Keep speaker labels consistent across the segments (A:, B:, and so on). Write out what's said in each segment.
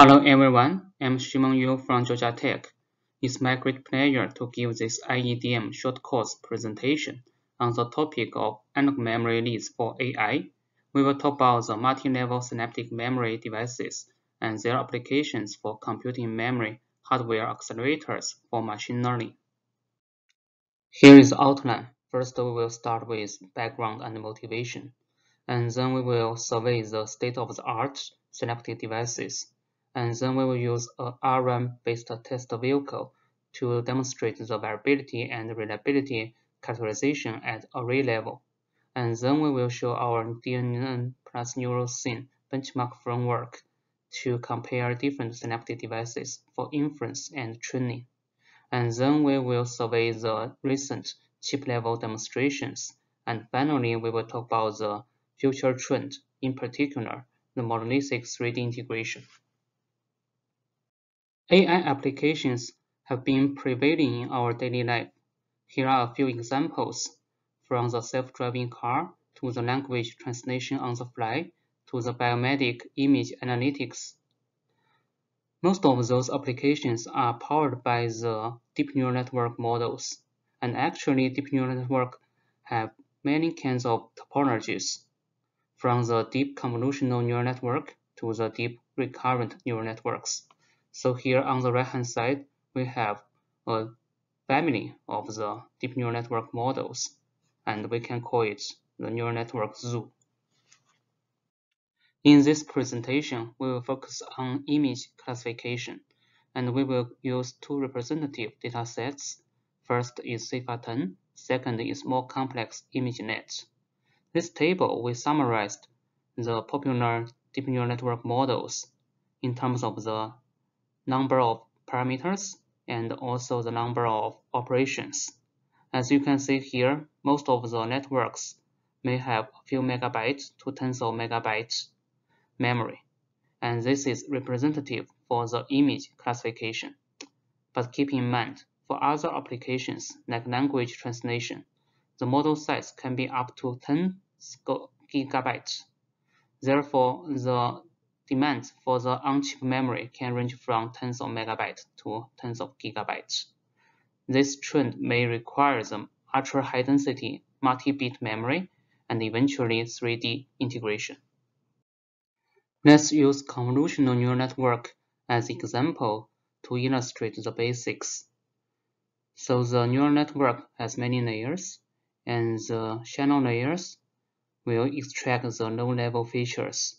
A: Hello everyone, I'm Shimeng Yu from Georgia Tech. It's my great pleasure to give this IEDM short course presentation on the topic of analog memory needs for AI. We will talk about the multi-level synaptic memory devices and their applications for computing memory hardware accelerators for machine learning. Here is the outline. First, we will start with background and motivation, and then we will survey the state-of-the-art synaptic devices and then we will use a RRAM-based test vehicle to demonstrate the variability and reliability characterization at array level. And then we will show our DNN plus NeuroSim benchmark framework to compare different synaptic devices for inference and training. And then we will survey the recent chip-level demonstrations. And finally, we will talk about the future trend, in particular, the monolithic 3D integration. AI applications have been prevailing in our daily life. Here are a few examples, from the self-driving car to the language translation on the fly to the biomedic image analytics. Most of those applications are powered by the deep neural network models, and actually deep neural network have many kinds of topologies, from the deep convolutional neural network to the deep recurrent neural networks. So here on the right hand side, we have a family of the deep neural network models, and we can call it the neural network zoo. In this presentation, we will focus on image classification, and we will use two representative datasets. First is CIFAR10, second is more complex ImageNet. This table we summarized the popular deep neural network models in terms of the number of parameters and also the number of operations. As you can see here, most of the networks may have a few megabytes to tens of megabytes memory, and this is representative for the image classification. But keep in mind, for other applications like language translation, the model size can be up to 10 gigabytes. Therefore, the Demand for the on-chip memory can range from tens of megabytes to tens of gigabytes. This trend may require the ultra-high density multi-bit memory and eventually 3D integration. Let's use convolutional neural network as example to illustrate the basics. So the neural network has many layers, and the channel layers will extract the low-level features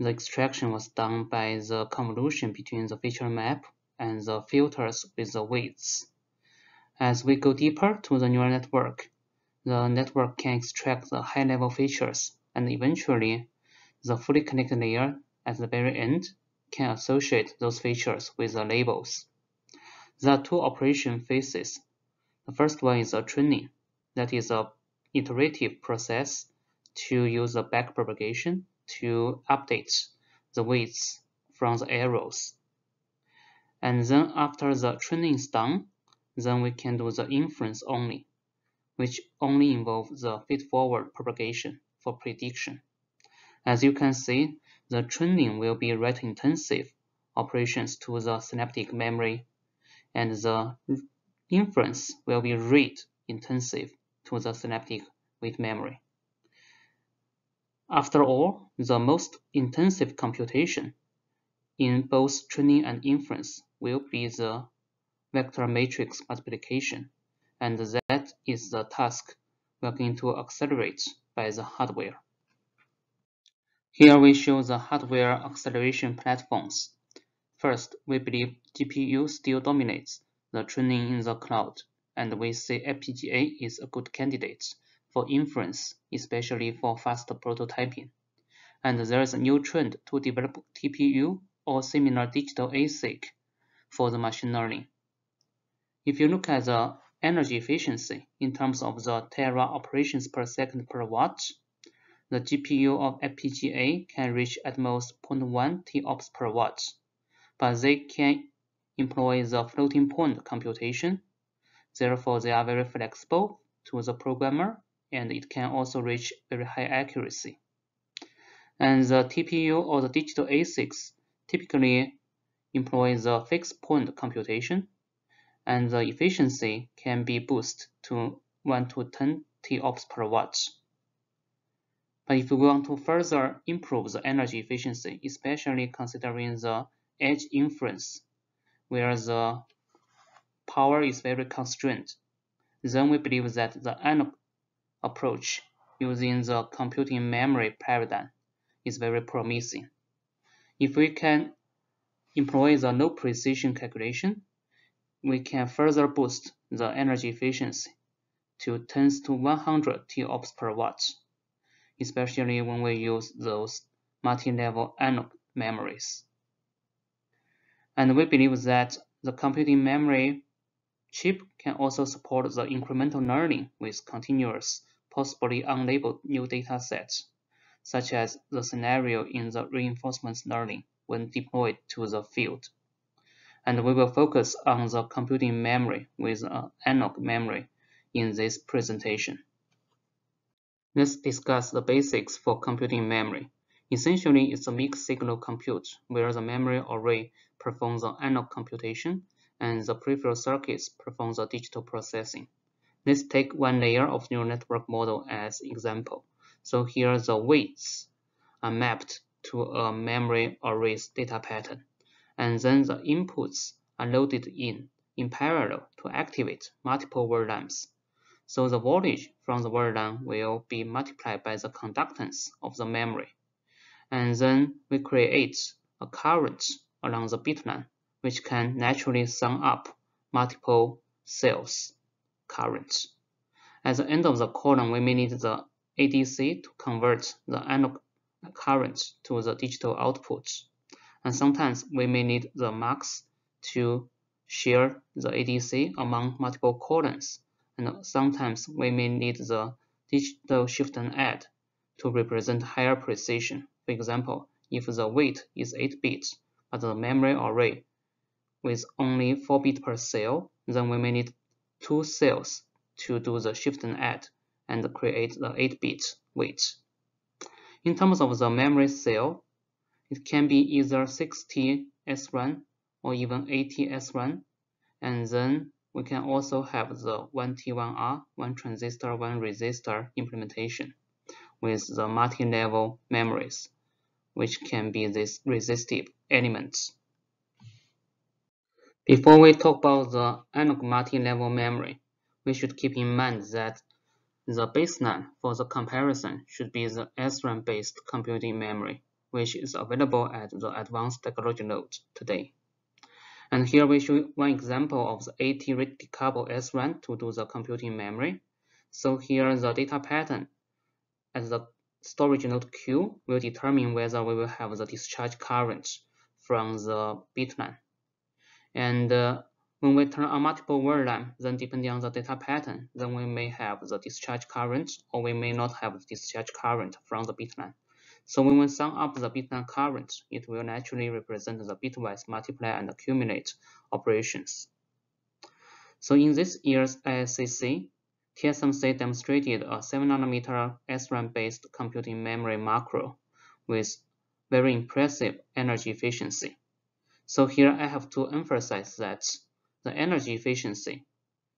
A: the extraction was done by the convolution between the feature map and the filters with the weights. As we go deeper to the neural network, the network can extract the high-level features, and eventually, the fully connected layer at the very end can associate those features with the labels. There are two operation phases. The first one is a training, that is a iterative process to use a backpropagation to update the weights from the arrows. And then after the training is done, then we can do the inference only, which only involves the feed-forward propagation for prediction. As you can see, the training will be rate-intensive operations to the synaptic memory, and the inference will be read-intensive to the synaptic weight memory. After all, the most intensive computation in both training and inference will be the vector matrix multiplication, and that is the task we are going to accelerate by the hardware. Here we show the hardware acceleration platforms. First, we believe GPU still dominates the training in the cloud, and we say FPGA is a good candidate for inference, especially for fast prototyping. And there is a new trend to develop TPU or similar digital ASIC for the machine learning. If you look at the energy efficiency in terms of the tera operations per second per watt, the GPU of FPGA can reach at most 0.1 TOPS per watt, but they can employ the floating point computation. Therefore, they are very flexible to the programmer and it can also reach very high accuracy. And the TPU or the digital ASICs typically employ the fixed point computation, and the efficiency can be boosted to 1 to 10 TOPS per watt. But if we want to further improve the energy efficiency, especially considering the edge inference, where the power is very constrained, then we believe that the approach using the computing memory paradigm is very promising. If we can employ the low precision calculation, we can further boost the energy efficiency to 10 to 100 TOPS per watt especially when we use those multi-level analog memories. And we believe that the computing memory chip can also support the incremental learning with continuous, possibly unlabeled new data sets, such as the scenario in the reinforcement learning when deployed to the field. And we will focus on the computing memory with an analog memory in this presentation. Let's discuss the basics for computing memory. Essentially, it's a mixed signal compute where the memory array performs the analog computation and the peripheral circuits perform the digital processing. Let's take one layer of neural network model as example. So here the weights are mapped to a memory array's data pattern, and then the inputs are loaded in in parallel to activate multiple word lines so the voltage from the word line will be multiplied by the conductance of the memory. And then we create a current along the bit line, which can naturally sum up multiple cells currents. At the end of the column, we may need the ADC to convert the analog current to the digital output. And sometimes we may need the mux to share the ADC among multiple columns and sometimes we may need the digital shift and add to represent higher precision. For example, if the weight is 8 bits, but the memory array with only 4 bits per cell, then we may need two cells to do the shift and add and create the 8 bit weight. In terms of the memory cell, it can be either 6T SRAM or even 8T SRAM, and then we can also have the 1T1R, one transistor, one resistor implementation with the multi-level memories, which can be these resistive elements. Before we talk about the analog multi-level memory, we should keep in mind that the baseline for the comparison should be the SRAM-based computing memory, which is available at the advanced technology node today. And here we show one example of the 8T decoupled SRAM to do the computing memory. So here the data pattern at the storage node Q will determine whether we will have the discharge current from the bit line. And uh, when we turn on multiple word line, then depending on the data pattern, then we may have the discharge current or we may not have the discharge current from the bit line. So when we sum up the bitline current, it will naturally represent the bitwise multiply and accumulate operations. So in this year's ISSCC, TSMC demonstrated a 7nm SRAM-based computing memory macro with very impressive energy efficiency. So here I have to emphasize that the energy efficiency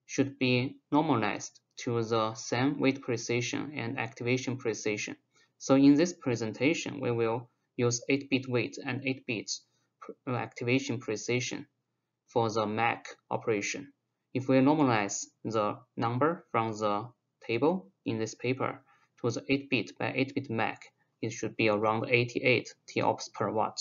A: should be normalized to the same weight precision and activation precision so in this presentation, we will use 8-bit weight and 8-bit activation precision for the MAC operation. If we normalize the number from the table in this paper to the 8-bit by 8-bit MAC, it should be around 88 TOPS per watt.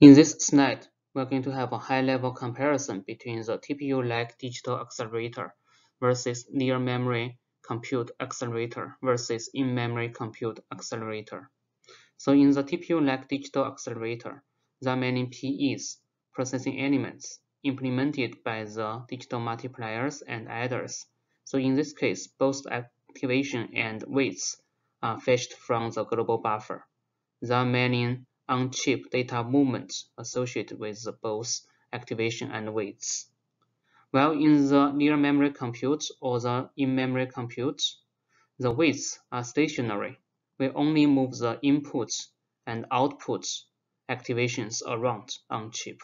A: In this slide, we're going to have a high-level comparison between the TPU-like digital accelerator versus near memory compute accelerator versus in-memory compute accelerator. So in the TPU-like digital accelerator, there are many PEs, processing elements, implemented by the digital multipliers and adders. So in this case, both activation and weights are fetched from the global buffer. There are many on-chip data movements associated with both activation and weights. While in the near memory compute or the in-memory compute, the weights are stationary. We only move the inputs and outputs activations around on chip.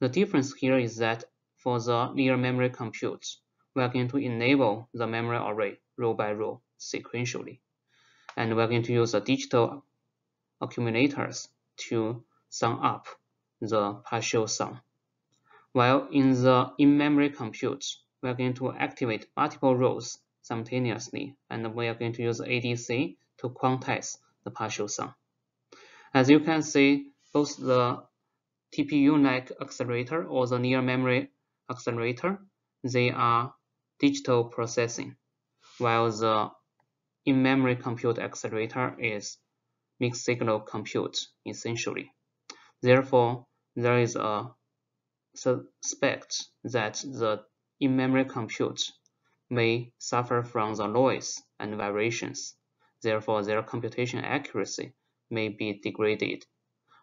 A: The difference here is that for the near memory compute, we are going to enable the memory array row by row sequentially. And we're going to use a digital accumulators to sum up the partial sum. While in the in-memory compute, we are going to activate multiple rows simultaneously, and we are going to use ADC to quantize the partial sum. As you can see, both the TPU-like accelerator or the near memory accelerator, they are digital processing, while the in-memory compute accelerator is mixed signal compute, essentially. Therefore, there is a suspect that the in-memory compute may suffer from the noise and vibrations. Therefore, their computation accuracy may be degraded.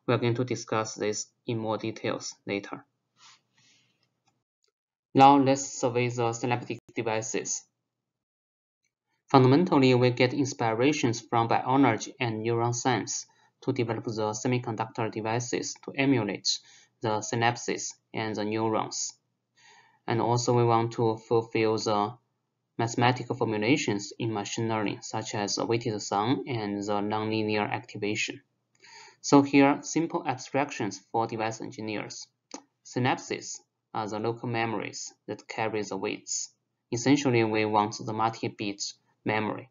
A: We are going to discuss this in more details later. Now let's survey the synaptic devices. Fundamentally, we get inspirations from biology and neuron science to develop the semiconductor devices to emulate the synapses and the neurons. And also we want to fulfill the mathematical formulations in machine learning, such as the weighted sum and the nonlinear activation. So here, simple abstractions for device engineers. Synapses are the local memories that carry the weights. Essentially, we want the multi-bit memory.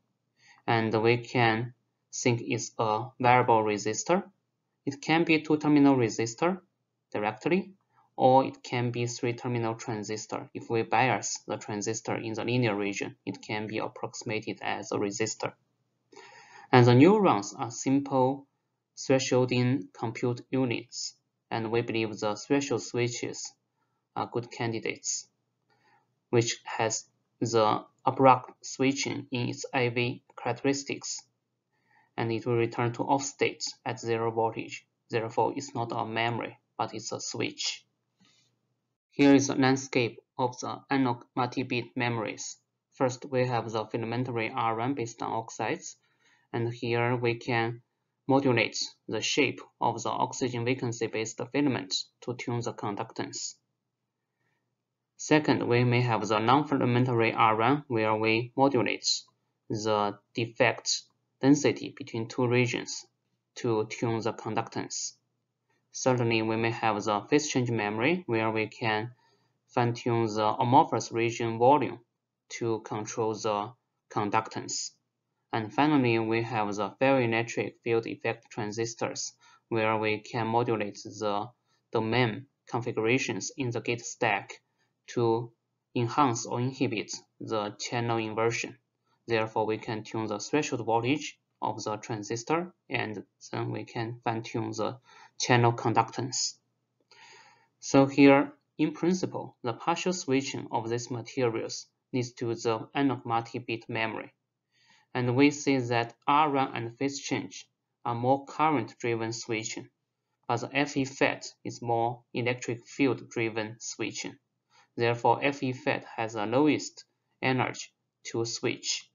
A: And we can think it's a variable resistor. It can be two-terminal resistor directly, or it can be three-terminal transistor. If we bias the transistor in the linear region, it can be approximated as a resistor. And the neurons are simple thresholding compute units, and we believe the threshold switches are good candidates, which has the abrupt switching in its IV characteristics, and it will return to off state at zero voltage. Therefore, it's not a memory, but it's a switch. Here is a landscape of the analog multi-bit memories. First, we have the filamentary RRAM based on oxides, and here we can modulate the shape of the oxygen vacancy-based filament to tune the conductance. Second, we may have the non-filamentary RRAM where we modulate the defect density between two regions to tune the conductance. Certainly, we may have the phase change memory where we can fine-tune the amorphous region volume to control the conductance. And finally, we have the ferroelectric field effect transistors where we can modulate the domain configurations in the gate stack to enhance or inhibit the channel inversion. Therefore, we can tune the threshold voltage of the transistor and then we can fine-tune the channel conductance. So here, in principle, the partial switching of these materials leads to the analog multi-bit memory. And we see that RRAM and phase change are more current-driven switching, but the FE-FET is more electric field-driven switching. Therefore, FE-FET has the lowest energy to switch.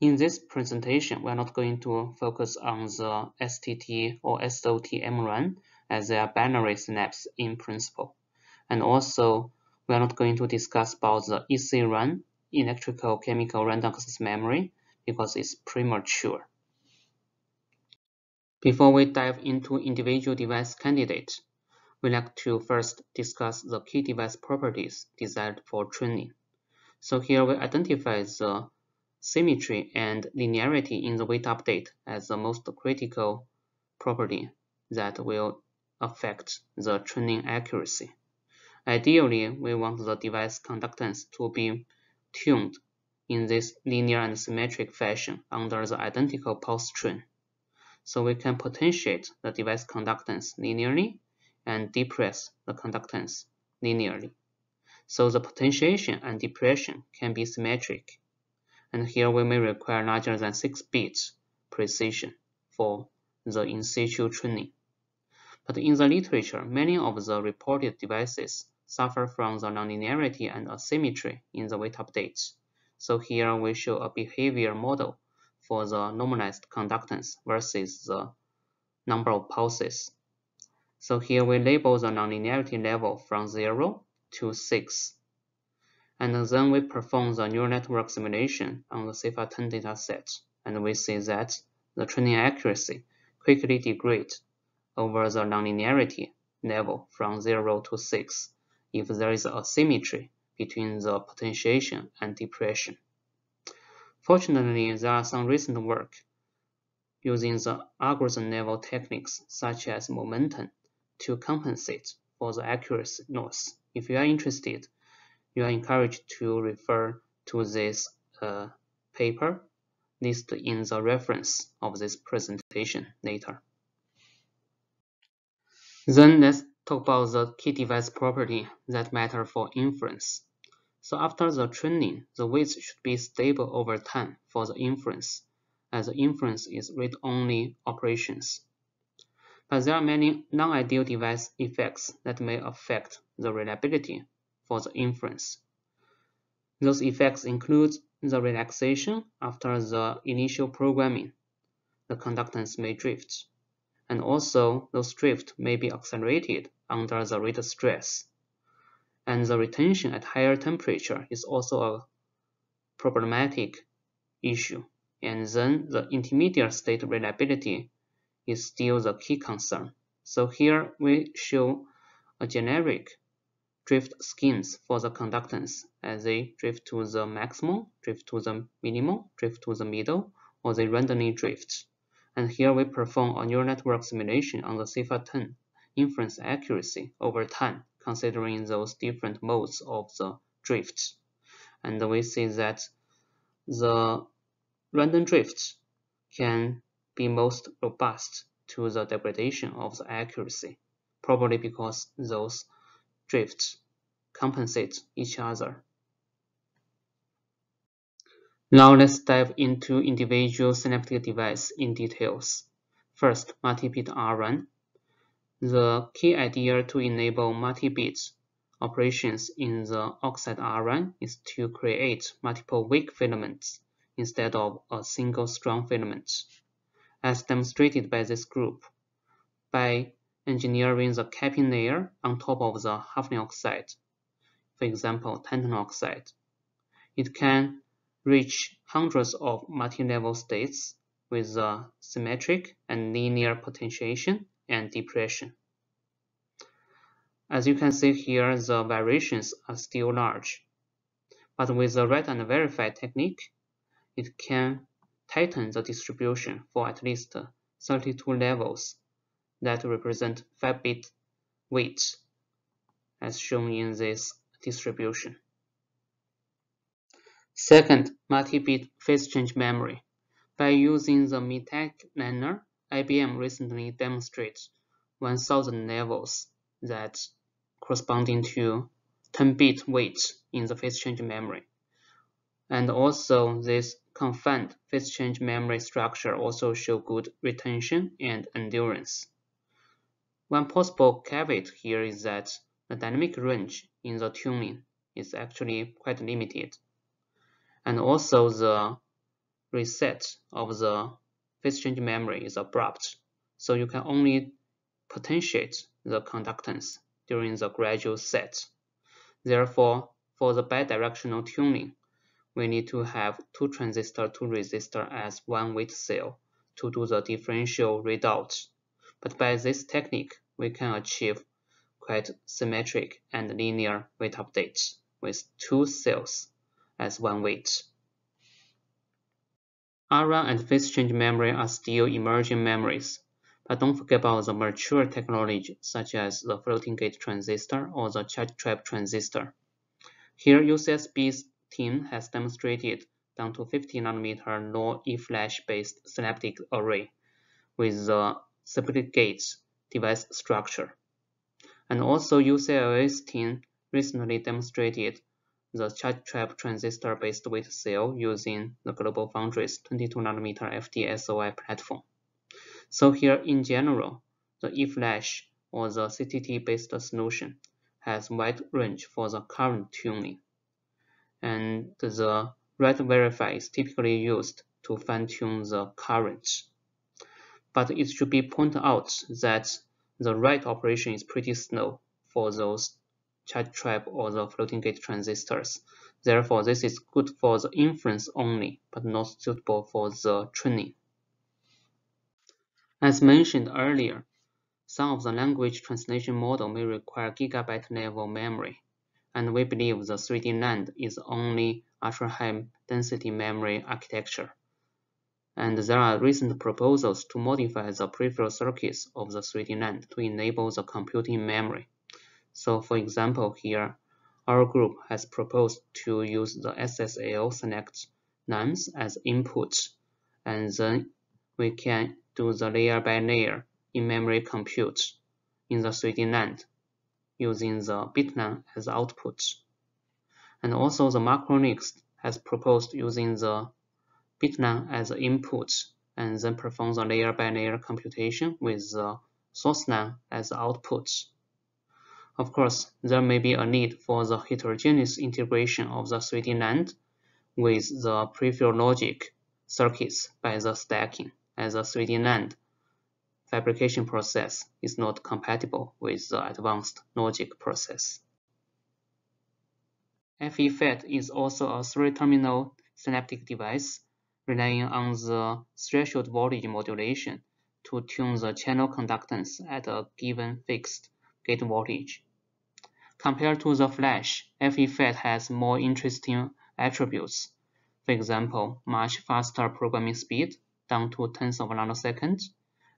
A: In this presentation, we are not going to focus on the STT or SOT-MRAM as they are binary synapse in principle. And also, we are not going to discuss about the EC-RAM, electrical chemical random access memory, because it's premature. Before we dive into individual device candidates, we like to first discuss the key device properties desired for training. So here we identify the Symmetry and linearity in the weight update as the most critical property that will affect the training accuracy. Ideally, we want the device conductance to be tuned in this linear and symmetric fashion under the identical pulse train. So we can potentiate the device conductance linearly and depress the conductance linearly. So the potentiation and depression can be symmetric and here we may require larger than 6 bits precision for the in situ training. But in the literature, many of the reported devices suffer from the nonlinearity and asymmetry in the weight updates. So here we show a behavior model for the normalized conductance versus the number of pulses. So here we label the nonlinearity level from 0 to 6. And then we perform the neural network simulation on the CIFAR 10 dataset, and we see that the training accuracy quickly degrades over the nonlinearity level from 0 to 6 if there is a symmetry between the potentiation and depression. Fortunately, there are some recent work using the algorithm level techniques such as momentum to compensate for the accuracy loss. If you are interested, you are encouraged to refer to this uh, paper listed in the reference of this presentation later. Then let's talk about the key device property that matter for inference. So after the training, the weights should be stable over time for the inference, as the inference is read-only operations. But there are many non-ideal device effects that may affect the reliability for the inference. Those effects include the relaxation after the initial programming. The conductance may drift, and also those drift may be accelerated under the rate stress and the retention at higher temperature is also a problematic issue. And then the intermediate state reliability is still the key concern. So here we show a generic drift schemes for the conductance as they drift to the maximum, drift to the minimum, drift to the middle, or they randomly drift. And here we perform a neural network simulation on the CIFAR 10 inference accuracy over time considering those different modes of the drift. And we see that the random drift can be most robust to the degradation of the accuracy, probably because those drifts compensate each other. Now let's dive into individual synaptic device in details. First, multi-bit RRAM the key idea to enable multi-bit operations in the oxide RRAM is to create multiple weak filaments instead of a single strong filament, as demonstrated by this group, by engineering the capping layer on top of the hafnium oxide, for example, tantalum oxide. It can reach hundreds of multi-level states with a symmetric and linear potentiation and depression. As you can see here, the variations are still large. But with the write and verify technique, it can tighten the distribution for at least 32 levels that represent 5-bit weights, as shown in this distribution. Second, multi-bit phase change memory. By using the metallic liner, IBM recently demonstrates 1000 levels that corresponding to 10-bit weights in the phase change memory. And also this confined phase change memory structure also show good retention and endurance. One possible caveat here is that the dynamic range in the tuning is actually quite limited. And also the reset of the phase change memory is abrupt, so you can only potentiate the conductance during the gradual set. Therefore, for the bidirectional tuning, we need to have two transistor, two resistor as one weight cell to do the differential readout. But by this technique, we can achieve quite symmetric and linear weight updates with two cells as one weight. RRAM and phase change memory are still emerging memories, but don't forget about the mature technology such as the floating gate transistor or the charge trap transistor. Here UCSB's team has demonstrated down to 50 nanometer low E-flash based synaptic array with the split gates device structure. And also UCLA's team recently demonstrated the charge trap transistor based weight cell using the Global Foundries 22 nanometer FDSOI platform. So here in general, the eFlash or the CTT-based solution has wide range for the current tuning. And the write verify is typically used to fine-tune the current. but it should be pointed out that the write operation is pretty slow for those charge trap or the floating gate transistors. Therefore, this is good for the inference only, but not suitable for the training. As mentioned earlier, some of the language translation model may require gigabyte level memory, and we believe the 3D NAND is only ultra-high density memory architecture. And there are recent proposals to modify the peripheral circuits of the 3D NAND to enable the computing memory. So for example here, our group has proposed to use the SSL select nums as input, and then we can do the layer by layer in-memory compute in the 3D NAND using the bitline as output. And also the Macronix has proposed using the bitnum as input and then perform the layer by layer computation with the source num as output. Of course, there may be a need for the heterogeneous integration of the 3D NAND with the peripheral logic circuits by the stacking as a 3D NAND fabrication process is not compatible with the advanced logic process. FEFET is also a three-terminal synaptic device relying on the threshold voltage modulation to tune the channel conductance at a given fixed gate voltage. Compared to the flash, FEFET has more interesting attributes. For example, much faster programming speed, down to tens of nanoseconds,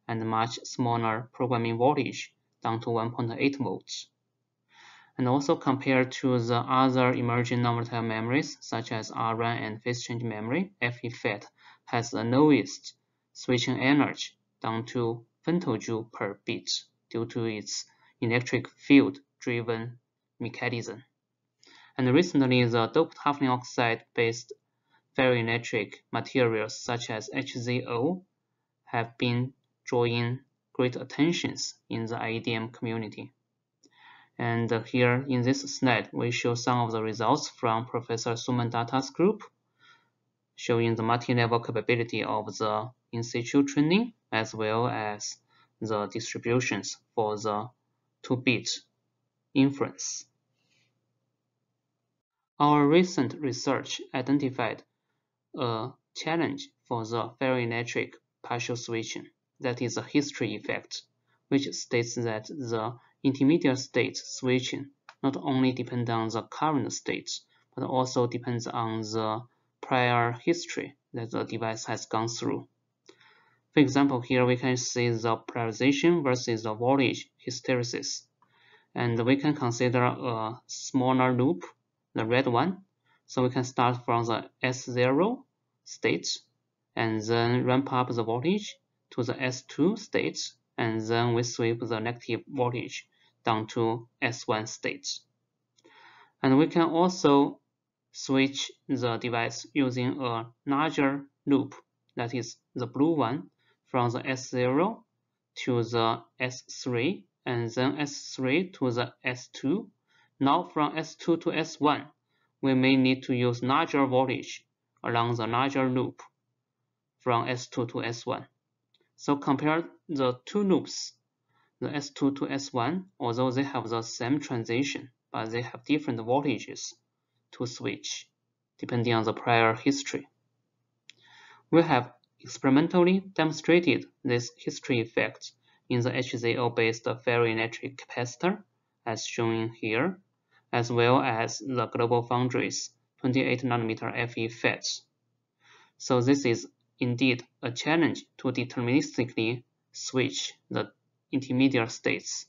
A: and much smaller programming voltage, down to 1.8 volts. And also compared to the other emerging non-volatile memories, such as RRAM and phase-change memory, FEFET has the lowest switching energy, down to femtojoule per bit, due to its electric field-driven mechanism. And recently, the doped hafnium oxide-based ferroelectric materials such as HZO have been drawing great attentions in the IEDM community. And here in this slide, we show some of the results from Professor Suman Datta's group, showing the multi-level capability of the in situ training as well as the distributions for the 2-bit inference. Our recent research identified a challenge for the ferroelectric partial switching, that is a history effect, which states that the intermediate state switching not only depends on the current state, but also depends on the prior history that the device has gone through. For example, here we can see the polarization versus the voltage hysteresis. And we can consider a smaller loop, the red one. So we can start from the S0 state and then ramp up the voltage to the S2 state and then we sweep the negative voltage down to S1 state. And we can also switch the device using a larger loop, that is the blue one, from the S0 to the S3 and then S3 to the S2. Now from S2 to S1, we may need to use larger voltage along the larger loop from S2 to S1. So compare the two loops, the S2 to S1, although they have the same transition, but they have different voltages to switch, depending on the prior history. We have experimentally demonstrated this history effect in the HZO-based ferroelectric capacitor, as shown here, as well as the GlobalFoundries 28 nanometer FEFET. So this is indeed a challenge to deterministically switch the intermediate states.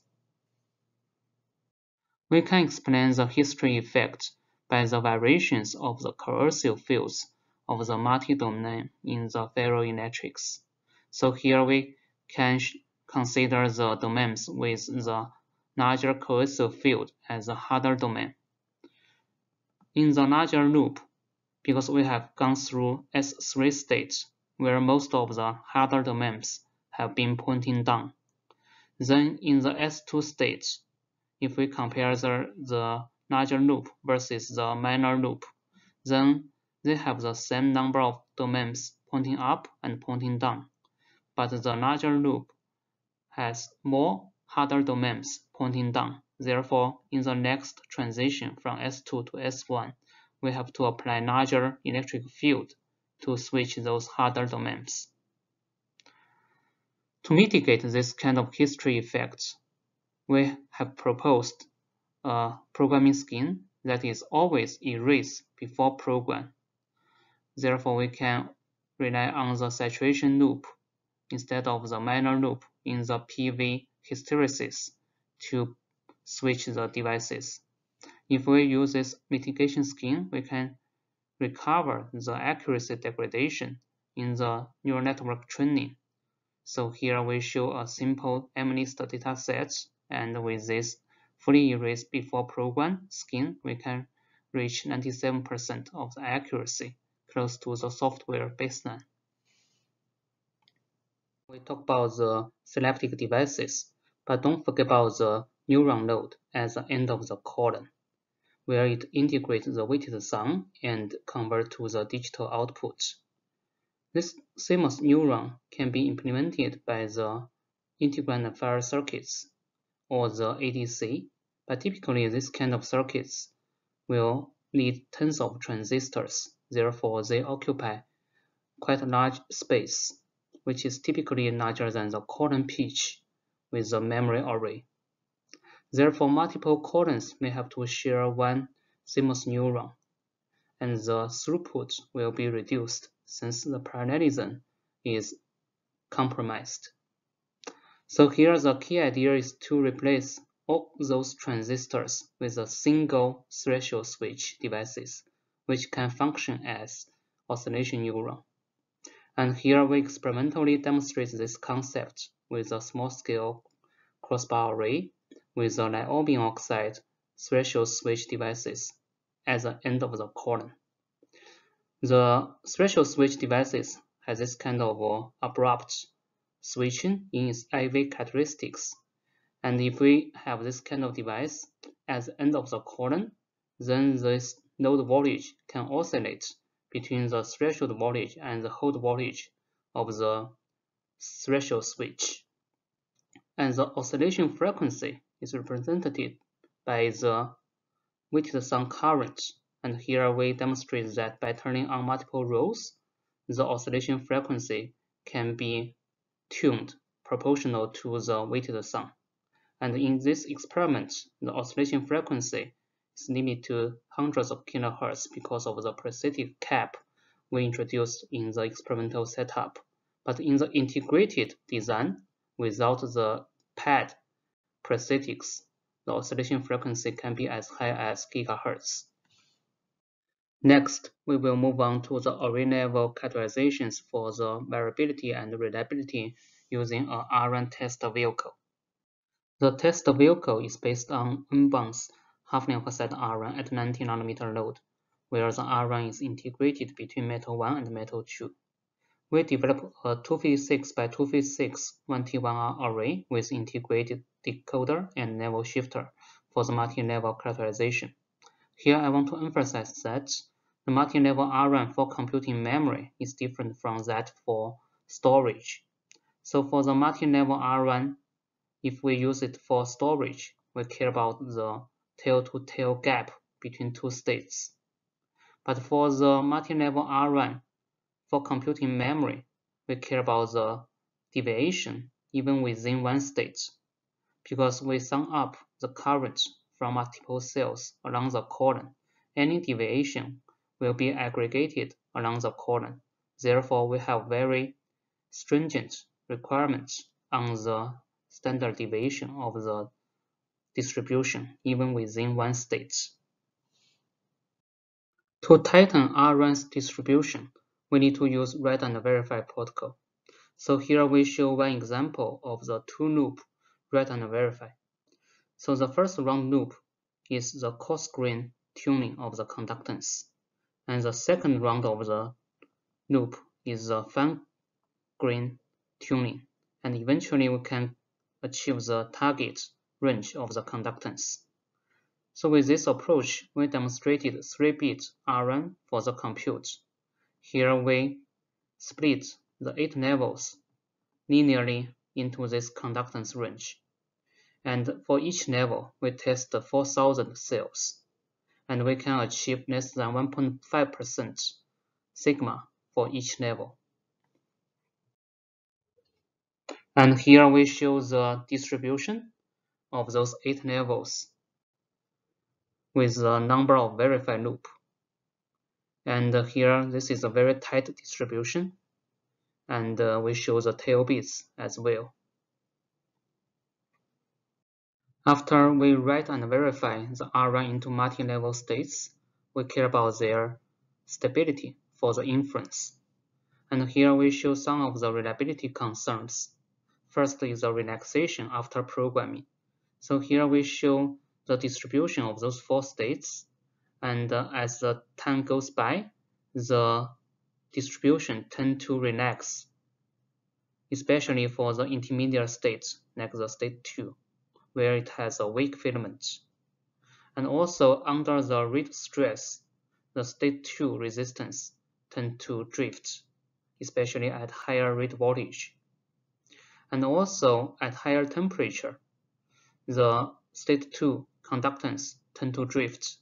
A: We can explain the history effect by the variations of the coercive fields of the multi-domain in the ferroelectrics. So here we can consider the domains with the larger coercive field as a harder domain. In the larger loop, because we have gone through S3 state, where most of the harder domains have been pointing down. Then in the S2 state, if we compare the, the larger loop versus the minor loop, then they have the same number of domains pointing up and pointing down. but the larger loop has more harder domains pointing down. Therefore, in the next transition from S2 to S1, we have to apply larger electric field to switch those harder domains. To mitigate this kind of history effects, we have proposed a programming scheme that is always erase before program. Therefore, we can rely on the saturation loop instead of the minor loop in the PV hysteresis to switch the devices. If we use this mitigation scheme, we can recover the accuracy degradation in the neural network training. So here we show a simple MNIST dataset, and with this fully erased before program skin, we can reach 97% of the accuracy, close to the software baseline. We talk about the selected devices, but don't forget about the neuron node at the end of the column, where it integrates the weighted sum and convert to the digital output. This CMOS neuron can be implemented by the integrated fire circuits or the ADC, but typically this kind of circuits will need tens of transistors, therefore they occupy quite a large space which is typically larger than the column pitch with the memory array. Therefore, multiple columns may have to share one CMOS neuron, and the throughput will be reduced since the parallelism is compromised. So here the key idea is to replace all those transistors with a single threshold switch devices, which can function as oscillation neuron. And here we experimentally demonstrate this concept with a small-scale crossbar array with a niobium oxide threshold switch devices at the end of the column. The threshold switch devices has this kind of abrupt switching in its IV characteristics. And if we have this kind of device at the end of the column, then this node voltage can oscillate between the threshold voltage and the hold voltage of the threshold switch. And the oscillation frequency is represented by the weighted sum current. And here we demonstrate that by turning on multiple rows, the oscillation frequency can be tuned proportional to the weighted sum. And in this experiment, the oscillation frequency is limited to hundreds of kilohertz because of the parasitic cap we introduced in the experimental setup. But in the integrated design, without the pad parasitics, the oscillation frequency can be as high as gigahertz. Next, we will move on to the array-level for the variability and reliability using a RRAM test vehicle. The test vehicle is based on Winbond's hafnium oxide RRAM at 90 nanometer load, where the RRAM is integrated between metal 1 and metal 2. We developed a 256 by 256 1T1R array with integrated decoder and level shifter for the multi-level characterization. Here I want to emphasize that the multi-level RRAM for computing memory is different from that for storage. So for the multi-level RRAM, if we use it for storage, we care about the tail-to-tail -tail gap between two states. But for the multi-level RRAM, for computing memory, we care about the deviation even within one state, because we sum up the current from multiple cells along the column. Any deviation will be aggregated along the column. Therefore, we have very stringent requirements on the standard deviation of the distribution even within one state. To tighten RRAM's distribution, we need to use read and verify protocol. So here we show one example of the two loop read and verify. So the first round loop is the coarse grain tuning of the conductance. And the second round of the loop is the fine grain tuning. And eventually we can achieve the target range of the conductance. So with this approach, we demonstrated 3-bit RRAM for the compute. Here we split the 8 levels linearly into this conductance range. And for each level, we test 4,000 cells, and we can achieve less than 1.5% sigma for each level. And here we show the distribution of those eight levels with the number of verified loop. And here, this is a very tight distribution. And uh, we show the tail bits as well. After we write and verify the RRAM into multi-level states, we care about their stability for the inference. And here we show some of the reliability concerns. First is the relaxation after programming. So here we show the distribution of those four states. And uh, as the time goes by, the distribution tend to relax, especially for the intermediate states, like the state 2, where it has a weak filament. And also under the rate stress, the state 2 resistance tend to drift, especially at higher rate voltage. And also at higher temperature, the state 2 conductance tend to drift,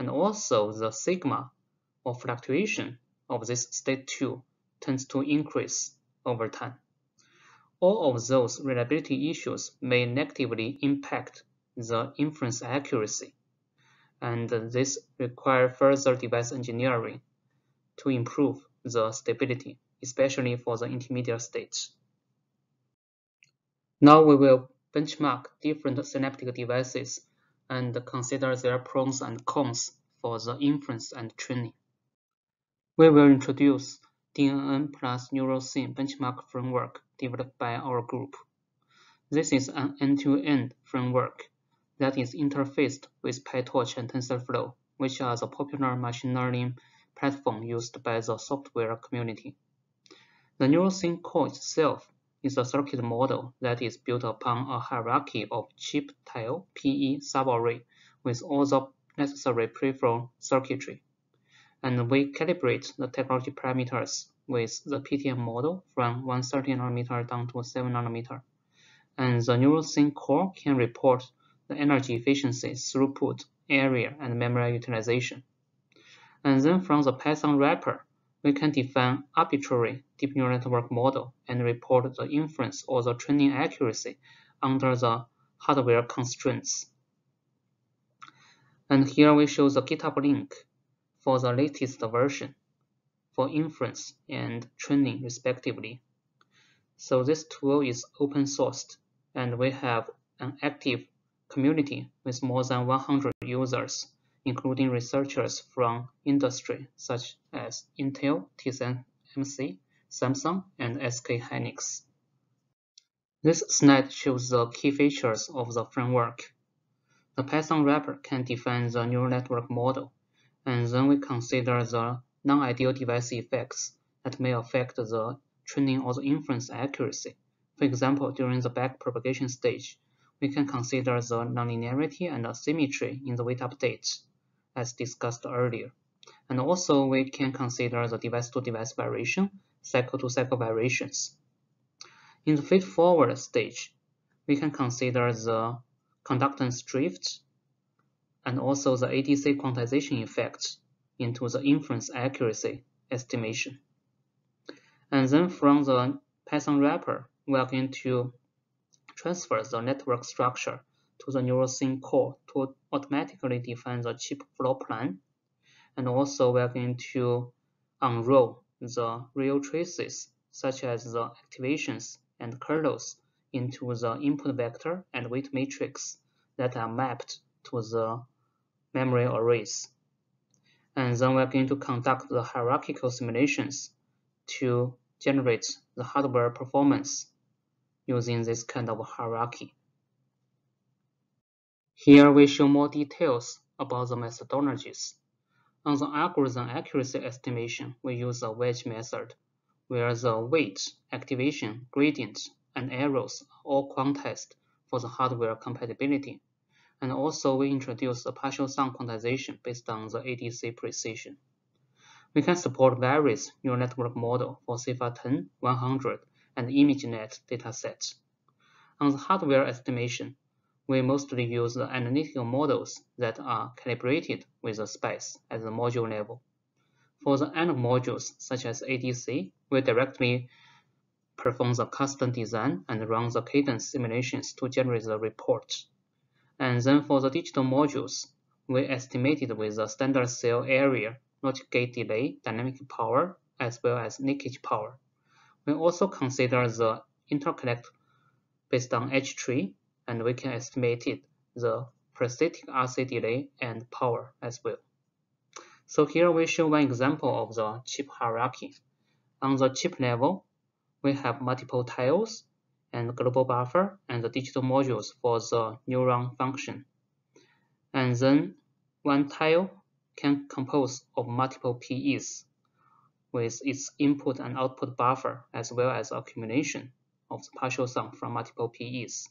A: and also the sigma or fluctuation of this state 2 tends to increase over time. All of those reliability issues may negatively impact the inference accuracy, and this require further device engineering to improve the stability, especially for the intermediate states. Now we will benchmark different synaptic devices and consider their pros and cons for the inference and training. We will introduce DNN plus NeuroSim benchmark framework developed by our group. This is an end-to-end -end framework that is interfaced with PyTorch and TensorFlow, which are the popular machine learning platform used by the software community. The NeuroSim core itself is a circuit model that is built upon a hierarchy of chip tile PE subarray with all the necessary peripheral circuitry. And we calibrate the technology parameters with the PTM model from 130 nanometer down to 7 nanometer. And the NeuroSim core can report the energy efficiency, throughput, area, and memory utilization. And then from the Python wrapper, we can define arbitrary deep neural network model and report the inference or the training accuracy under the hardware constraints. And here we show the GitHub link for the latest version for inference and training respectively. So this tool is open sourced and we have an active community with more than 100 users including researchers from industry such as Intel, TSMC, Samsung, and SK Hynix. This slide shows the key features of the framework. The Python wrapper can define the neural network model, and then we consider the non-ideal device effects that may affect the training or the inference accuracy. For example, during the backpropagation stage, we can consider the nonlinearity and asymmetry in the weight updates as discussed earlier. And also we can consider the device-to-device -device variation, cycle-to-cycle -cycle variations. In the feed-forward stage, we can consider the conductance drift and also the ADC quantization effects into the inference accuracy estimation. And then from the Python wrapper, we are going to transfer the network structure to the NeuroSim core to automatically define the chip floor plan. And also we're going to unroll the real traces such as the activations and kernels into the input vector and weight matrix that are mapped to the memory arrays. And then we're going to conduct the hierarchical simulations to generate the hardware performance using this kind of hierarchy. Here we show more details about the methodologies. On the algorithm accuracy estimation, we use the WAGE method, where the weight, activation, gradient, and errors are all quantized for the hardware compatibility. And also we introduce the partial sum quantization based on the ADC precision. We can support various neural network model for CIFAR 10, 100, and ImageNet datasets. On the hardware estimation, we mostly use the analytical models that are calibrated with the SPICE at the module level. For the end modules, such as ADC, we directly perform the custom design and run the cadence simulations to generate the report. And then for the digital modules, we estimated with the standard cell area, logic gate delay, dynamic power, as well as leakage power. We also consider the interconnect based on H tree, and we can estimate it, the parasitic RC delay and power as well. So here we show one example of the chip hierarchy. On the chip level, we have multiple tiles and global buffer and the digital modules for the neuron function. And then one tile can compose of multiple PEs with its input and output buffer as well as accumulation of the partial sum from multiple PEs.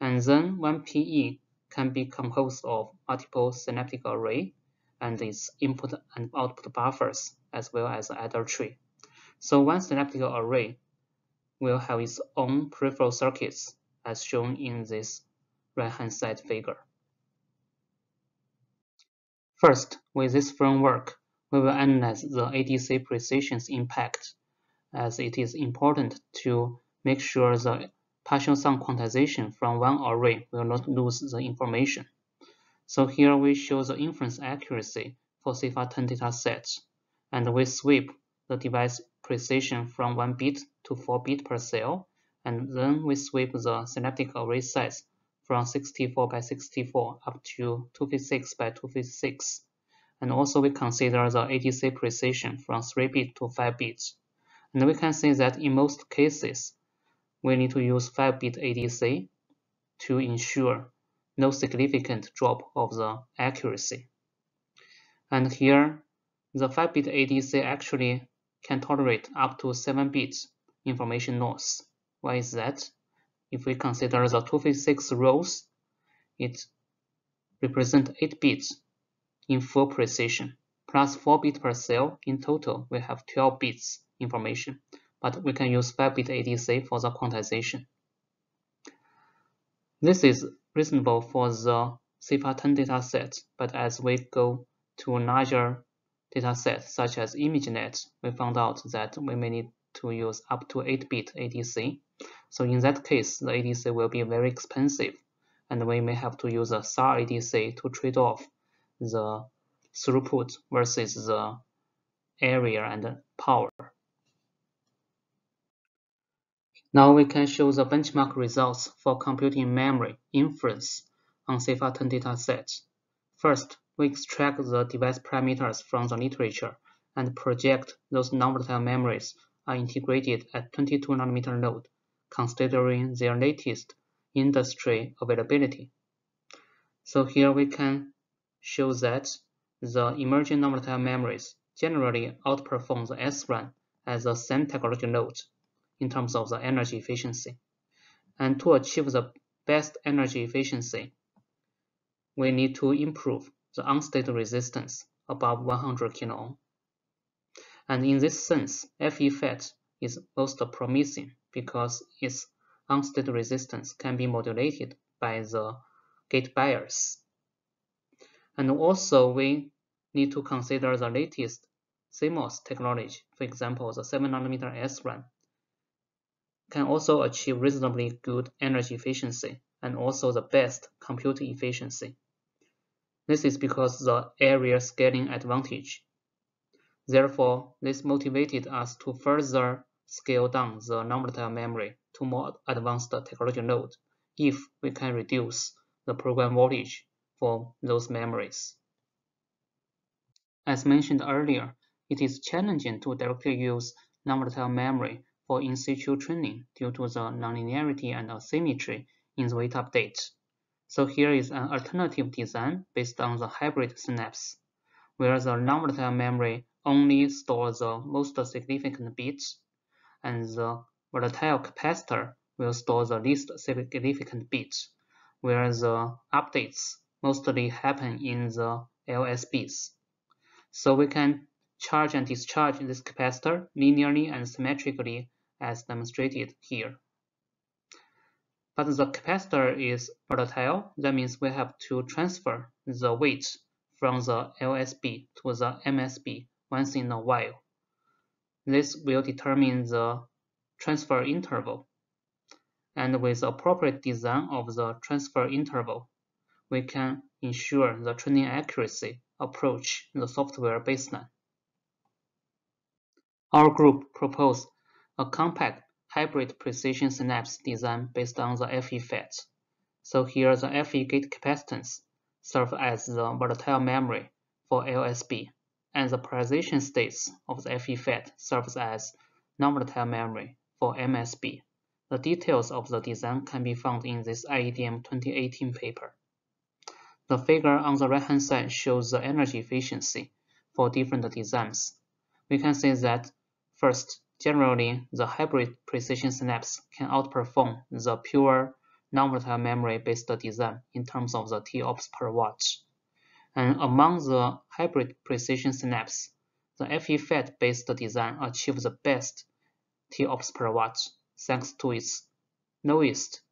A: And then one PE can be composed of multiple synaptic array and its input and output buffers as well as adder tree. So one synaptic array will have its own peripheral circuits as shown in this right-hand side figure. First, with this framework, we will analyze the ADC precision's impact, as it is important to make sure the partial sum quantization from one array will not lose the information. So here we show the inference accuracy for CIFAR10 datasets, and we sweep the device precision from 1 bit to 4 bit per cell, and then we sweep the synaptic array size from 64 by 64 up to 256 by 256. And also we consider the ADC precision from 3 bit to 5 bits. And we can see that in most cases, we need to use 5 bit ADC to ensure no significant drop of the accuracy. And here, the 5 bit ADC actually can tolerate up to 7 bits information loss. Why is that? If we consider the 256 rows, it represents 8 bits in full precision, plus 4 bits per cell. In total, we have 12 bits information, but we can use 5 bit ADC for the quantization. This is reasonable for the CIFAR10 dataset, but as we go to larger datasets such as ImageNet, we found out that we may need to use up to 8-bit ADC. So in that case, the ADC will be very expensive, and we may have to use a SAR ADC to trade off the throughput versus the area and power. Now we can show the benchmark results for computing memory inference on CIFAR10 dataset. First, we extract the device parameters from the literature and project those non-volatile memories are integrated at 22 nanometer node, considering their latest industry availability. So here we can show that the emerging non-volatile memories generally outperform the SRAM as the same technology node in terms of the energy efficiency. And to achieve the best energy efficiency, we need to improve the on-state resistance above 100 kilo and in this sense, FE-FET is most promising because its on-state resistance can be modulated by the gate bias. And also we need to consider the latest CMOS technology, for example, the 7 nanometer SRAM, can also achieve reasonably good energy efficiency and also the best compute efficiency. This is because the area scaling advantage Therefore, this motivated us to further scale down the non-volatile memory to more advanced technology node if we can reduce the program voltage for those memories. As mentioned earlier, it is challenging to directly use non-volatile memory for in situ training due to the nonlinearity and asymmetry in the weight update. So here is an alternative design based on the hybrid synapse, where the non-volatile memory only stores the most significant bits, and the volatile capacitor will store the least significant bits, where the updates mostly happen in the LSBs. So we can charge and discharge this capacitor linearly and symmetrically as demonstrated here. But the capacitor is volatile, that means we have to transfer the weight from the LSB to the MSB once in a while. This will determine the transfer interval. And with appropriate design of the transfer interval, we can ensure the training accuracy approach the software baseline. Our group proposed a compact hybrid precision synapse design based on the FE FET. So here the FE gate capacitance serves as the volatile memory for LSB, and the polarization states of the FE FET serves as non-volatile memory for MSB. The details of the design can be found in this IEDM 2018 paper. The figure on the right-hand side shows the energy efficiency for different designs. We can see that First, generally, the hybrid precision synapse can outperform the pure non-volatile memory-based design in terms of the TOPS per watt. And among the hybrid precision synapse, the FE-FET-based design achieves the best TOPS per watt thanks to its lowest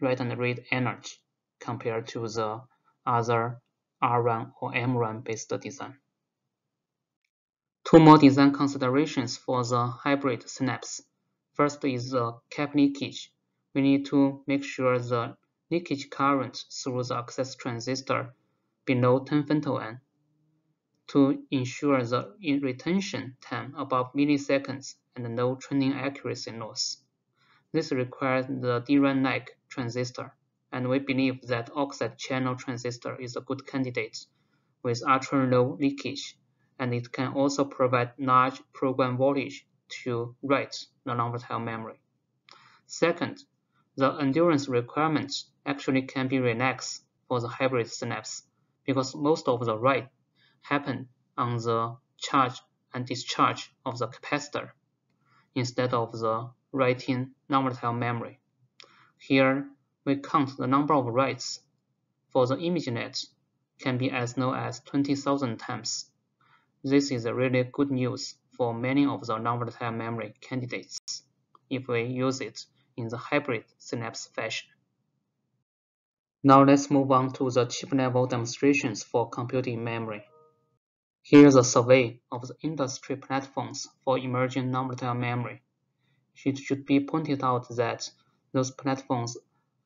A: write and read energy compared to the other RRAM or MRAM based design. Two more design considerations for the hybrid synapse. First is the cap leakage. We need to make sure the leakage current through the access transistor below 10 femtoen to ensure the retention time above milliseconds and no training accuracy loss. This requires the DRAM-like transistor, and we believe that oxide channel transistor is a good candidate with ultra-low leakage and it can also provide large program voltage to write the non-volatile memory. Second, the endurance requirements actually can be relaxed for the hybrid synapse because most of the write happen on the charge and discharge of the capacitor instead of the writing non-volatile memory. Here, we count the number of writes for the ImageNet can be as low as 20,000 times this is really good news for many of the non-volatile memory candidates if we use it in the hybrid synapse fashion. Now let's move on to the chip-level demonstrations for computing memory. Here's a survey of the industry platforms for emerging non-volatile memory. It should be pointed out that those platforms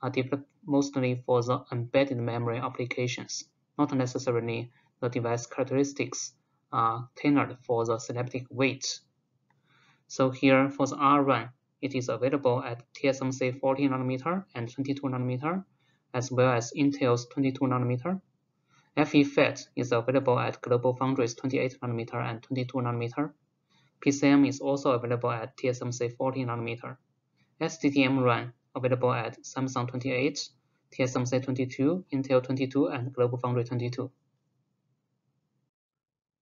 A: are developed mostly for the embedded memory applications, not necessarily the device characteristics Uh, are tailored for the synaptic weight. So here for the RRAM, it is available at TSMC 40 nanometer and 22 nanometer, as well as Intel's 22 nanometer. FE-FET is available at Global Foundries 28 nanometer and 22 nanometer. PCM is also available at TSMC 40 nanometer. STT-MRAM available at Samsung 28, TSMC 22, Intel 22, and Global Foundry 22.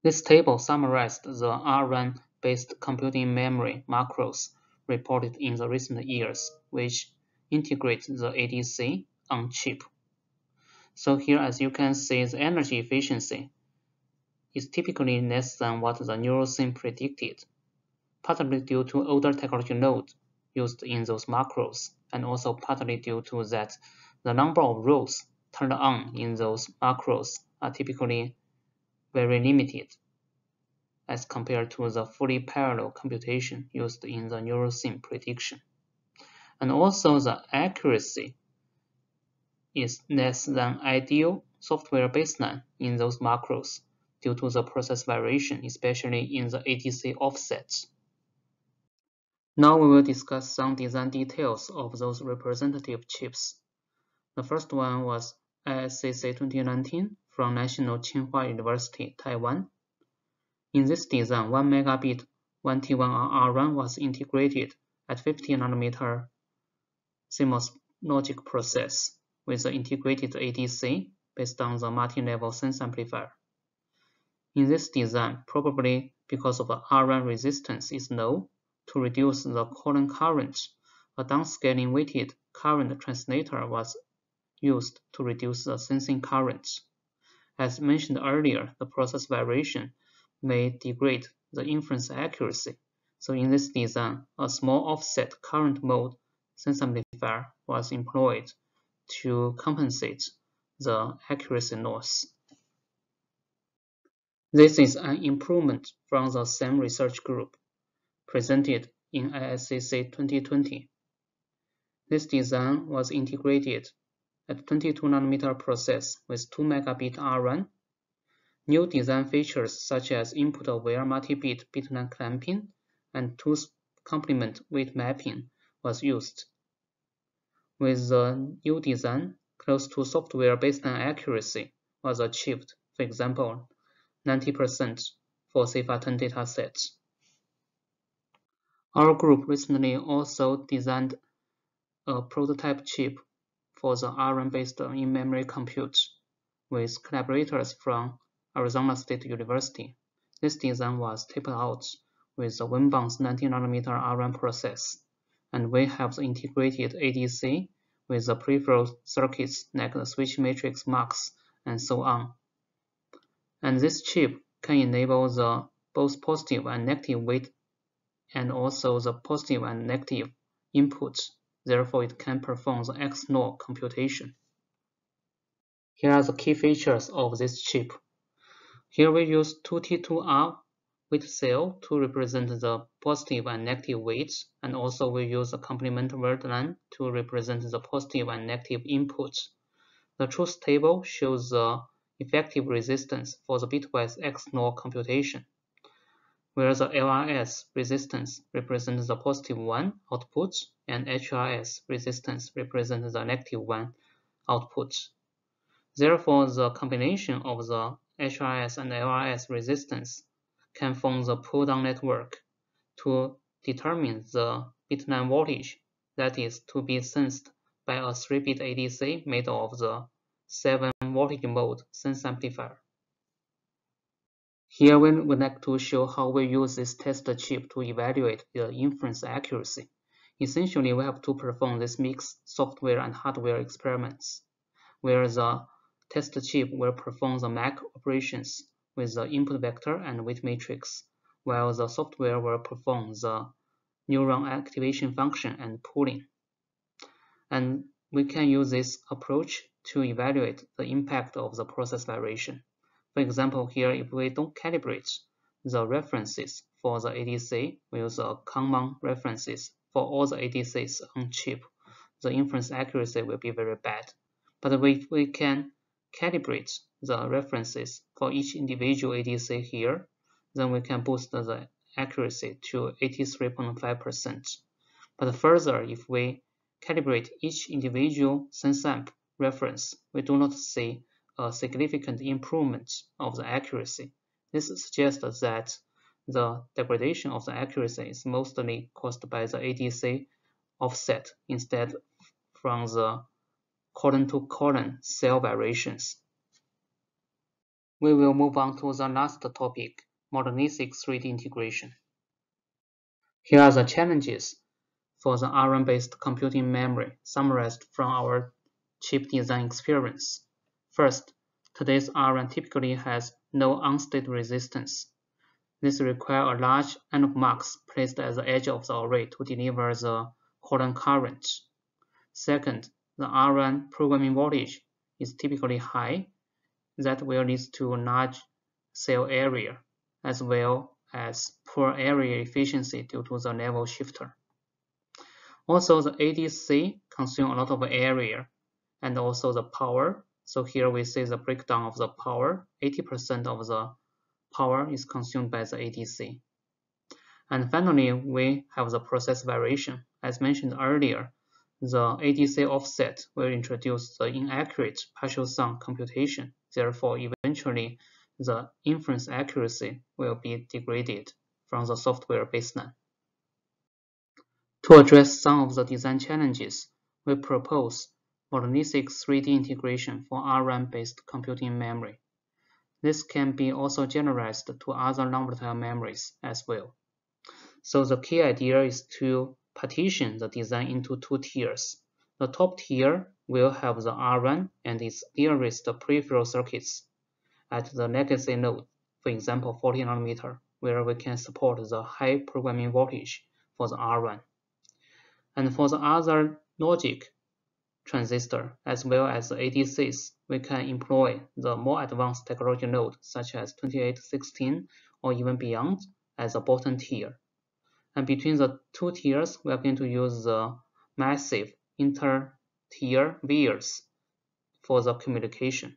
A: This table summarized the RRAM-based computing memory macros reported in the recent years, which integrate the ADC on chip. So here, as you can see, the energy efficiency is typically less than what the NeuroSim predicted, partly due to older technology node used in those macros, and also partly due to that the number of rows turned on in those macros are typically very limited as compared to the fully parallel computation used in the NeuroSim prediction. And also the accuracy is less than ideal software baseline in those macros due to the process variation, especially in the ADC offsets. Now we will discuss some design details of those representative chips. The first one was ISSCC 2019 from National Tsinghua University, Taiwan. In this design, 1 megabit 1T1R1 was integrated at 50 nanometer CMOS logic process with the integrated ADC based on the multi-level sense amplifier. In this design, probably because of the RRAM resistance is low, to reduce the current current, a downscaling weighted current translator was used to reduce the sensing current. As mentioned earlier, the process variation may degrade the inference accuracy, So in this design, uh, a small offset current mode sense amplifier was employed to compensate the accuracy loss. This is an improvement from the same research group presented in ISSCC 2020. This design was integrated at 22 nanometer process with 2 megabit RRAM. New design features such as input-aware multi-bit bitline clamping and two's complement weight mapping was used. With the new design, close to software baseline accuracy was achieved, for example, 90% for CIFAR 10 datasets. Our group recently also designed a prototype chip for the RRAM-based in-memory compute with collaborators from Arizona State University. This design was taped out with the Winbond's 19nm RRAM process, and we have the integrated ADC with the peripheral circuits like the switch matrix MUX and so on. And this chip can enable the both positive and negative weight and also the positive and negative inputs. Therefore, it can perform the XNOR computation. Here are the key features of this chip. Here we use 2T2R weight cell to represent the positive and negative weights, and also we use a complement word line to represent the positive and negative inputs. The truth table shows the effective resistance for the bitwise XNOR computation, where the LRS resistance represents the positive one output and HRS resistance represents the negative one output. Therefore, the combination of the HRS and LRS resistance can form the pull-down network to determine the bitline voltage that is to be sensed by a 3-bit ADC made of the 7 voltage mode sense amplifier. Here we would like to show how we use this test chip to evaluate the inference accuracy. Essentially, we have to perform this mixed software and hardware experiments, where the test chip will perform the MAC operations with the input vector and weight matrix, while the software will perform the neuron activation function and pooling. And we can use this approach to evaluate the impact of the process variation. For example, here if we don't calibrate the references for the ADC, we use a common references for all the ADCs on chip, the inference accuracy will be very bad. But if we can calibrate the references for each individual ADC here, then we can boost the accuracy to 83.5%. But further, if we calibrate each individual sense sensamp reference, we do not see a significant improvement of the accuracy. This suggests that the degradation of the accuracy is mostly caused by the ADC offset instead from the column-to-column cell variations. We will move on to the last topic, monolithic 3D integration. Here are the challenges for the RRAM-based computing memory summarized from our chip design experience. First, today's RRAM typically has no on-state resistance. This requires a large analog mux placed at the edge of the array to deliver the column current. Second, the RRAM programming voltage is typically high that will lead to large cell area as well as poor area efficiency due to the level shifter. Also, the ADC consume a lot of area and also the power. So here we see the breakdown of the power. 80% of the power is consumed by the ADC. And finally, we have the process variation. As mentioned earlier, the ADC offset will introduce the inaccurate partial sum computation. Therefore, eventually, the inference accuracy will be degraded from the software baseline. To address some of the design challenges, we propose monolithic 3D integration for RRAM-based computing memory. This can be also generalized to other non-volatile memories as well. So the key idea is to partition the design into two tiers. The top tier will have the RRAM and its nearest peripheral circuits at the legacy node, for example 40 nanometer, where we can support the high programming voltage for the RRAM. And for the other logic transistor as well as ADCs, we can employ the more advanced technology node such as 2816 or even beyond as a bottom tier. And between the two tiers, we are going to use the massive inter-tier vias for the communication.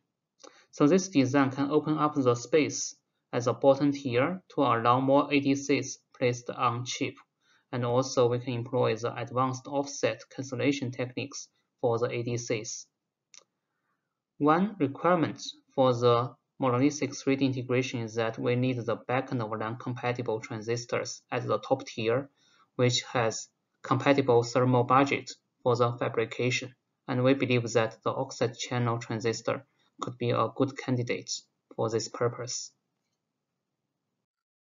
A: So this design can open up the space as a bottom tier to allow more ADCs placed on chip. And also we can employ the advanced offset cancellation techniques for the ADCs. One requirement for the monolithic 3D integration is that we need the backend of line compatible transistors at the top tier, which has compatible thermal budget for the fabrication. And we believe that the oxide channel transistor could be a good candidate for this purpose.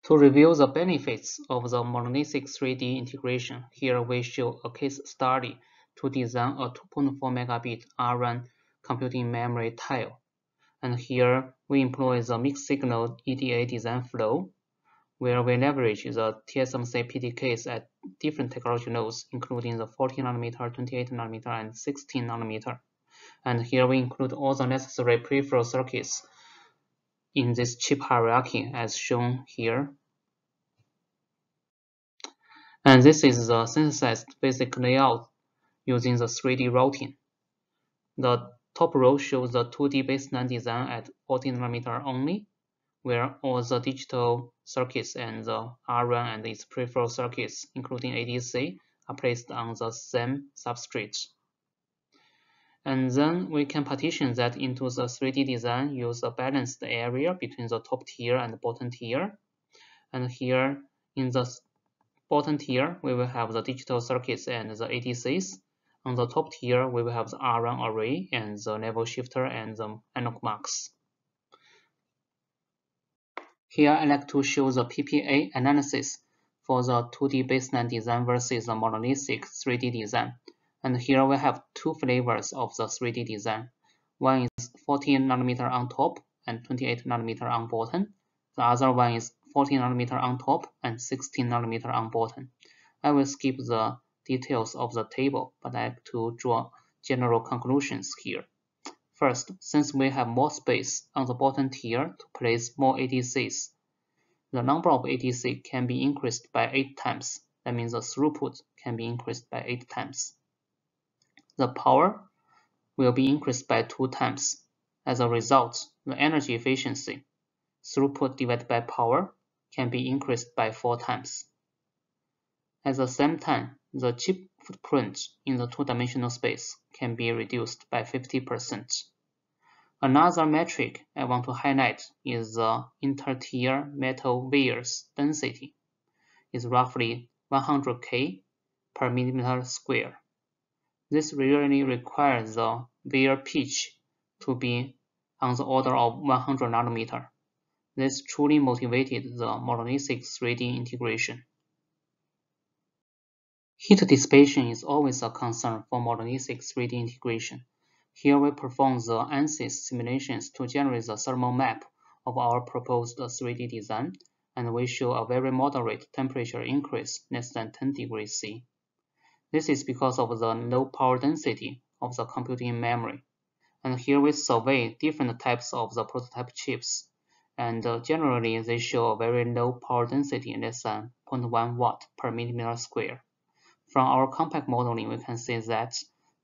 A: To review the benefits of the monolithic 3D integration, here we show a case study to design a 2.4 megabit RRAM computing memory tile. And here we employ the mixed signal EDA design flow, where we leverage the TSMC PDKs at different technology nodes, including the 14 nanometer, 28 nanometer, and 16 nanometer. And here we include all the necessary peripheral circuits in this chip hierarchy as shown here. And this is the synthesized basic layout using the 3D routing. The top row shows the 2D baseline design at 14 nanometer only, where all the digital circuits and the RRAM and its peripheral circuits, including ADC, are placed on the same substrate. And then we can partition that into the 3D design, use a balanced area between the top tier and bottom tier. And here in the bottom tier, we will have the digital circuits and the ADCs. On the top tier, we will have the RRAM array and the level shifter and the analog mux. Here I like to show the PPA analysis for the 2D baseline design versus the monolithic 3D design. And here we have two flavors of the 3D design. One is 14 nanometer on top and 28 nanometer on bottom. The other one is 14 nanometer on top and 16 nanometer on bottom. I will skip the details of the table, but I like to draw general conclusions here. First, since we have more space on the bottom tier to place more ADCs, the number of ADC can be increased by 8 times. That means the throughput can be increased by 8 times the power will be increased by two times. As a result, the energy efficiency, throughput divided by power, can be increased by four times. At the same time, the chip footprint in the two-dimensional space can be reduced by 50%. Another metric I want to highlight is the inter-tier metal vias density. It's roughly 100 K per millimeter square. This really requires the via pitch to be on the order of 100 nanometer. This truly motivated the monolithic 3D integration. Heat dissipation is always a concern for monolithic 3D integration. Here we perform the ANSYS simulations to generate the thermal map of our proposed 3D design, and we show a very moderate temperature increase less than 10 degrees C. This is because of the low power density of the computing memory. And here we survey different types of the prototype chips. And uh, generally, they show a very low power density, less than 0.1 watt per millimeter square. From our compact modeling, we can see that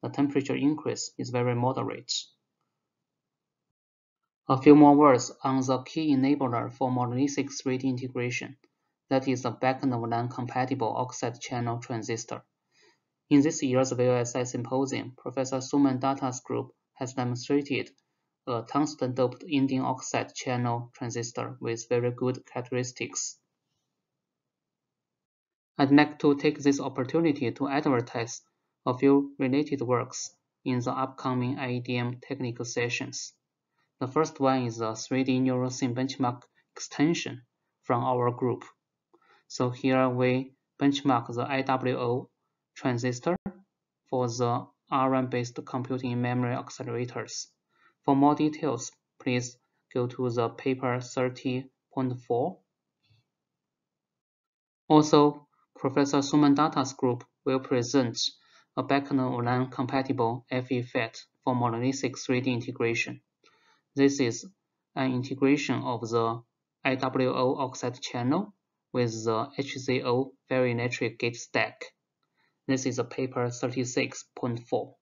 A: the temperature increase is very moderate. A few more words on the key enabler for monolithic 3D integration. That is the backend of line-compatible oxide channel transistor. In this year's VLSI symposium, Professor Suman Datta's group has demonstrated a tungsten-doped indium oxide channel transistor with very good characteristics. I'd like to take this opportunity to advertise a few related works in the upcoming IEDM technical sessions. The first one is a 3D NeuroSim benchmark extension from our group. So here we benchmark the IWO transistor for the RRAM-based computing memory accelerators. For more details, please go to the paper 30.4. Also, Professor Suman Datta's group will present a back-end-of-line compatible FE-FET for monolithic 3D integration. This is an integration of the IWO oxide channel with the HZO ferroelectric gate stack. This is a paper 36.4.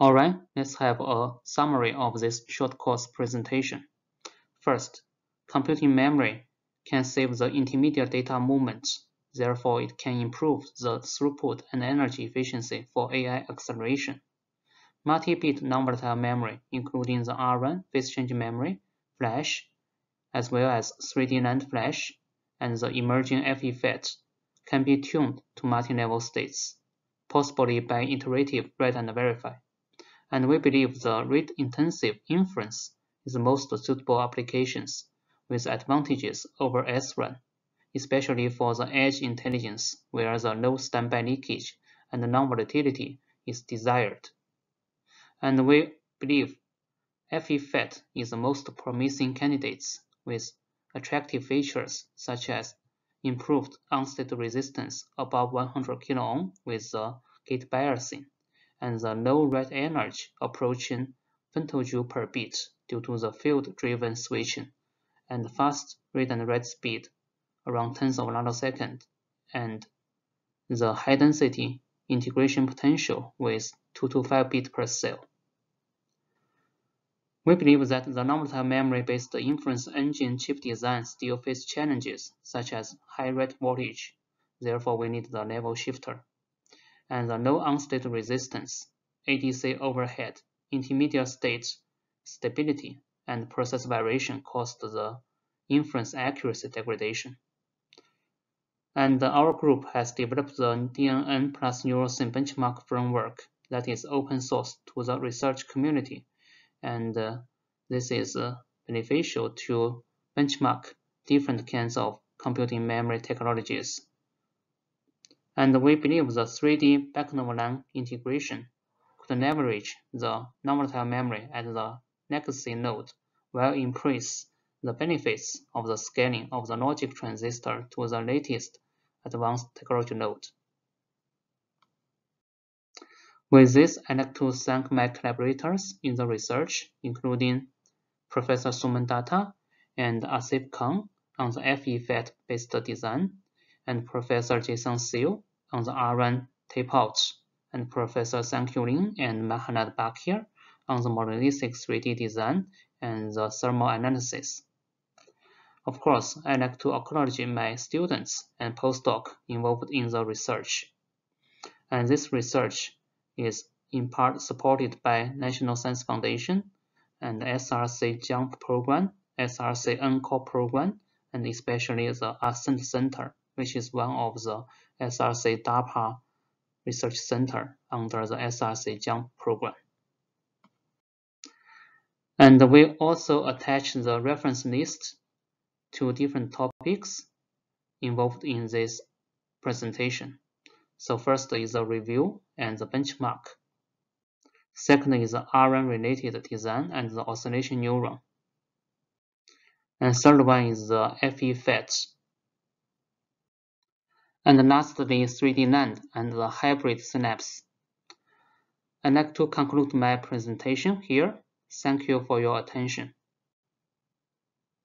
A: Alright, let's have a summary of this short course presentation. First, computing memory can save the intermediate data movements. Therefore, it can improve the throughput and energy efficiency for AI acceleration. Multi-bit non-volatile memory, including the RRAM phase-change memory, flash, as well as 3D NAND flash, and the emerging FE-FET, can be tuned to multi-level states, possibly by iterative read and verify. And we believe the rate-intensive inference is the most suitable applications with advantages over SRAM, especially for the edge intelligence where the low standby leakage and non-volatility is desired. And we believe FE-FET is the most promising candidates with attractive features such as improved on-state resistance above 100 kΩ with the gate biasing, and the low write energy approaching femtojoule per bit due to the field-driven switching and fast read and write speed around tens of nanoseconds and the high density integration potential with 2 to 5 bit per cell. We believe that the non-volatile memory-based inference engine chip design still face challenges such as high rate voltage, therefore we need the level shifter, and the low on-state resistance, ADC overhead, intermediate state stability, and process variation caused the inference accuracy degradation. And our group has developed the DNN plus NeuroSim benchmark framework that is open source to the research community, and uh, this is uh, beneficial to benchmark different kinds of computing memory technologies. And we believe the 3D back-end-of-line integration could leverage the non-volatile memory at the legacy node will increase the benefits of the scaling of the logic transistor to the latest advanced technology node. With this, I'd like to thank my collaborators in the research, including Professor Suman Datta and Asif Khan on the FE-FET-based design, and Professor Jae-sun Seo on the RRAM tape-out, and Professor Sung Kyu Lim and Muhannad Bakir on the monolithic 3D design and the thermal analysis. Of course, I'd like to acknowledge my students and postdoc involved in the research. And this research is in part supported by National Science Foundation and SRC JUMP program, SRC NCORE program, and especially the Ascent Center, which is one of the SRC DARPA research center under the SRC JUMP program. And we also attach the reference list to different topics involved in this presentation. So first is the review and the benchmark. Second is the RRAM related design and the oscillation neuron. And third one is the FE-FET. And lastly, 3D NAND and the hybrid synapse. I'd like to conclude my presentation here. Thank you for your attention.